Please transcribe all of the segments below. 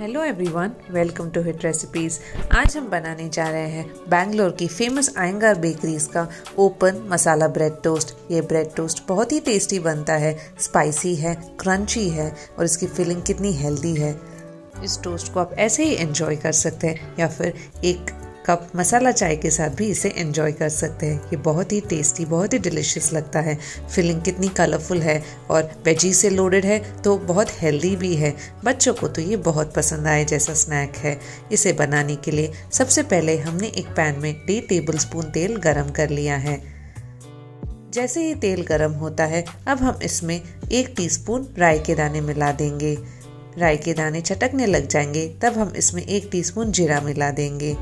Hello everyone welcome to Hit Recipes आज हम बनाने जा रहे हैं बैंगलोर की फ़ेमस आयंगार बेकरीज का ओपन मसाला ब्रेड टोस्ट ये ब्रेड टोस्ट बहुत ही टेस्टी बनता है स्पाइसी है क्रंची है और इसकी फीलिंग कितनी हेल्दी है। इस टोस्ट को आप ऐसे ही एंजॉय कर सकते हैं या फिर एक कप मसाला चाय के साथ भी इसे एंजॉय कर सकते हैं। ये बहुत ही टेस्टी बहुत ही डिलिशियस लगता है। फिलिंग कितनी कलरफुल है और वेजी से लोडेड है तो बहुत हेल्दी भी है। बच्चों को तो ये बहुत पसंद आए जैसा स्नैक है। इसे बनाने के लिए सबसे पहले हमने एक पैन में डेढ़ टेबल स्पून तेल गरम कर लिया है। जैसे ही तेल गरम होता है, अब हम इसमें एक टीस्पून राई के दाने मिला देंगे। राई के दाने चटकने लग जाएँगे, तब हम इसमें एक टीस्पून जीरा मिला देंगे।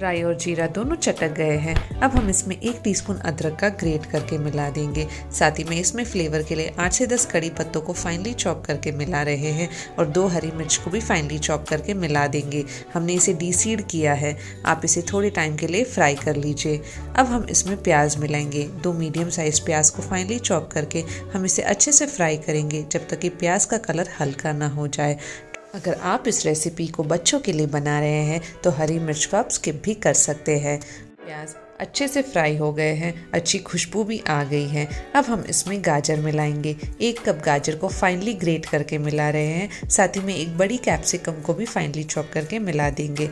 राई और जीरा दोनों चटक गए हैं। अब हम इसमें एक टीस्पून अदरक का ग्रेट करके मिला देंगे। साथ ही में इसमें फ्लेवर के लिए आठ से दस कड़ी पत्तों को फाइनली चॉप करके मिला रहे हैं और दो हरी मिर्च को भी फाइनली चॉप करके मिला देंगे। हमने इसे डीसीड किया है। आप इसे थोड़े टाइम के लिए फ्राई कर लीजिए। अब हम इसमें प्याज मिलाएँगे। दो मीडियम साइज़ प्याज को फाइनली चॉप करके हम इसे अच्छे से फ्राई करेंगे जब तक कि प्याज का कलर हल्का ना हो जाए। अगर आप इस रेसिपी को बच्चों के लिए बना रहे हैं तो हरी मिर्च को आप स्किप भी कर सकते हैं। प्याज अच्छे से फ्राई हो गए हैं, अच्छी खुशबू भी आ गई है। अब हम इसमें गाजर मिलाएँगे। एक कप गाजर को फाइनली ग्रेट करके मिला रहे हैं। साथ ही में एक बड़ी कैप्सिकम को भी फाइनली चॉप करके मिला देंगे।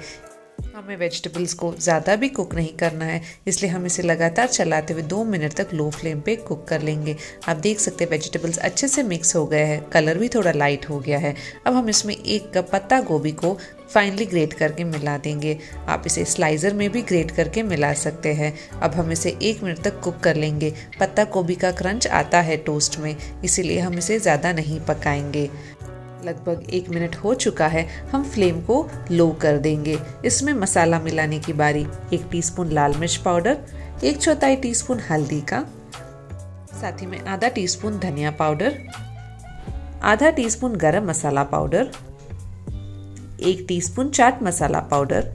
हमें वेजिटेबल्स को ज़्यादा भी कुक नहीं करना है, इसलिए हम इसे लगातार चलाते हुए दो मिनट तक लो फ्लेम पे कुक कर लेंगे। आप देख सकते हैं वेजिटेबल्स अच्छे से मिक्स हो गए हैं कलर भी थोड़ा लाइट हो गया है। अब हम इसमें एक कप पत्ता गोभी को फाइनली ग्रेट करके मिला देंगे। आप इसे स्लाइजर में भी ग्रेट करके मिला सकते हैं। अब हम इसे एक मिनट तक कुक कर लेंगे। पत्ता गोभी का क्रंच आता है टोस्ट में, इसीलिए हम इसे ज़्यादा नहीं पकाएँगे। लगभग एक मिनट हो चुका है, हम फ्लेम को लो कर देंगे। इसमें मसाला मिलाने की बारी। एक टीस्पून लाल मिर्च पाउडर, एक चौथाई टीस्पून हल्दी का, साथ ही में आधा टीस्पून धनिया पाउडर, आधा टीस्पून गरम मसाला पाउडर, एक टीस्पून चाट मसाला पाउडर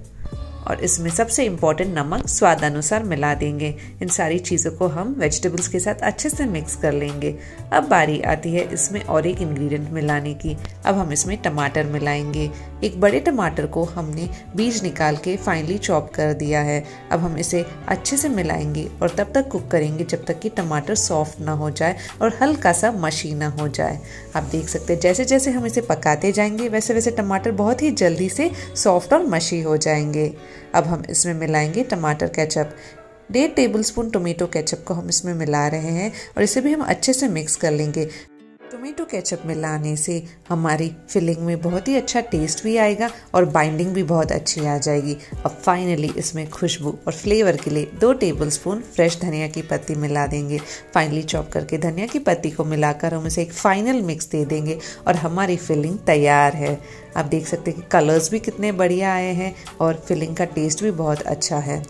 और इसमें सबसे इंपॉर्टेंट नमक स्वाद अनुसार मिला देंगे। इन सारी चीज़ों को हम वेजिटेबल्स के साथ अच्छे से मिक्स कर लेंगे। अब बारी आती है इसमें और एक इंग्रेडिएंट मिलाने की। अब हम इसमें टमाटर मिलाएँगे। एक बड़े टमाटर को हमने बीज निकाल के फाइनली चॉप कर दिया है। अब हम इसे अच्छे से मिलाएँगे और तब तक कुक करेंगे जब तक कि टमाटर सॉफ्ट ना हो जाए और हल्का सा मशी ना हो जाए। आप देख सकते हैं जैसे जैसे हम इसे पकाते जाएँगे वैसे वैसे टमाटर बहुत ही जल्दी से सॉफ्ट और मशी हो जाएँगे। अब हम इसमें मिलाएँगे टमाटर केचप। डेढ़ टेबल स्पून टोमेटो केचप को हम इसमें मिला रहे हैं और इसे भी हम अच्छे से मिक्स कर लेंगे। टोमेटो केचप मिलाने से हमारी फिलिंग में बहुत ही अच्छा टेस्ट भी आएगा और बाइंडिंग भी बहुत अच्छी आ जाएगी। अब फाइनली इसमें खुशबू और फ्लेवर के लिए दो टेबल स्पून फ्रेश धनिया की पत्ती मिला देंगे। फाइनली चॉप करके धनिया की पत्ती को मिलाकर हम इसे एक फाइनल मिक्स दे देंगे और हमारी फिलिंग तैयार है। आप देख सकते हैं कि कलर्स भी कितने बढ़िया आए हैं और फिलिंग का टेस्ट भी बहुत अच्छा है।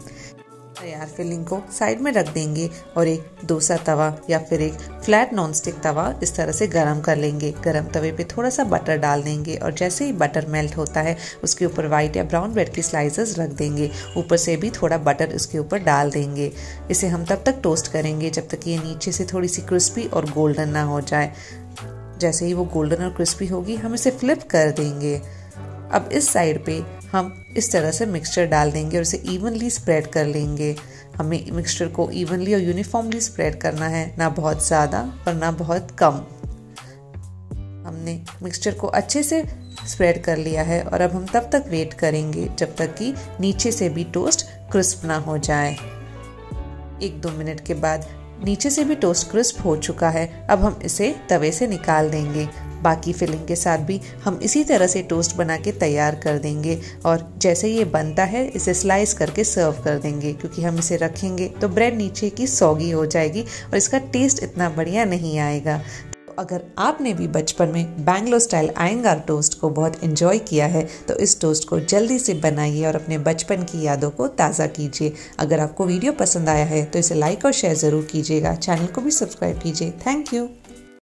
तैयार फिलिंग को साइड में रख देंगे और एक डोसा तवा या फिर एक फ्लैट नॉनस्टिक तवा इस तरह से गरम कर लेंगे। गरम तवे पे थोड़ा सा बटर डाल देंगे और जैसे ही बटर मेल्ट होता है, उसके ऊपर वाइट या ब्राउन ब्रेड की स्लाइसेस रख देंगे। ऊपर से भी थोड़ा बटर इसके ऊपर डाल देंगे। इसे हम तब तक टोस्ट करेंगे जब तक ये नीचे से थोड़ी सी क्रिस्पी और गोल्डन ना हो जाए। जैसे ही वो गोल्डन और क्रिस्पी होगी, हम इसे फ्लिप कर देंगे। अब इस साइड पे हम इस तरह से मिक्सचर डाल देंगे और इसे इवनली स्प्रेड कर लेंगे। हमें मिक्सचर को इवनली और यूनिफॉर्मली स्प्रेड करना है, ना बहुत ज़्यादा और ना बहुत कम। हमने मिक्सचर को अच्छे से स्प्रेड कर लिया है और अब हम तब तक वेट करेंगे जब तक कि नीचे से भी टोस्ट क्रिस्प ना हो जाए। एक दो मिनट के बाद नीचे से भी टोस्ट क्रिस्प हो चुका है। अब हम इसे तवे से निकाल देंगे। बाकी फिलिंग के साथ भी हम इसी तरह से टोस्ट बना के तैयार कर देंगे और जैसे ये बनता है, इसे स्लाइस करके सर्व कर देंगे। क्योंकि हम इसे रखेंगे तो ब्रेड नीचे की सौगी हो जाएगी और इसका टेस्ट इतना बढ़िया नहीं आएगा। अगर आपने भी बचपन में बैंगलोर स्टाइल आयंगार टोस्ट को बहुत इंजॉय किया है तो इस टोस्ट को जल्दी से बनाइए और अपने बचपन की यादों को ताज़ा कीजिए। अगर आपको वीडियो पसंद आया है तो इसे लाइक और शेयर ज़रूर कीजिएगा। चैनल को भी सब्सक्राइब कीजिए। Thank you